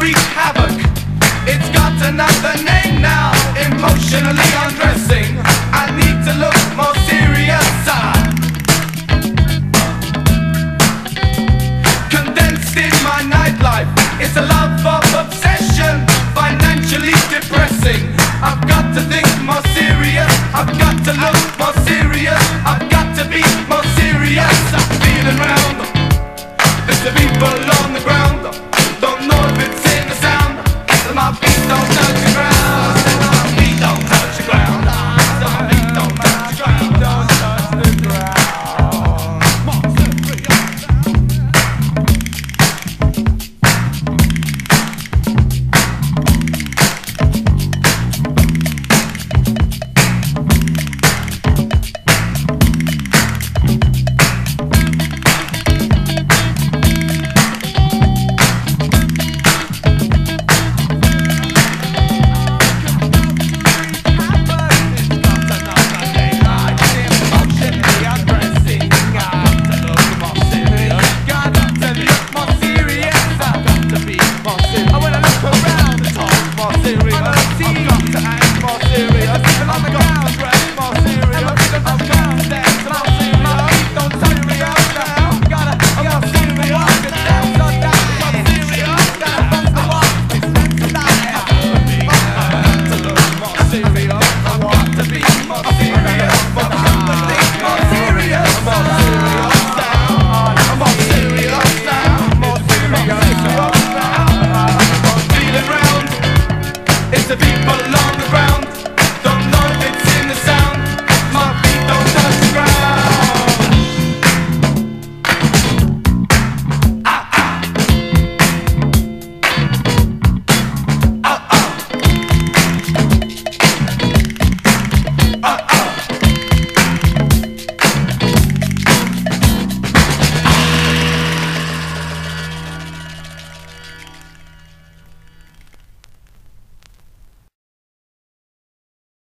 wreaks havoc. It's got another name now, emotionally undressing. I need to look more serious. Condensed in my nightlife, it's a love for ah, ah.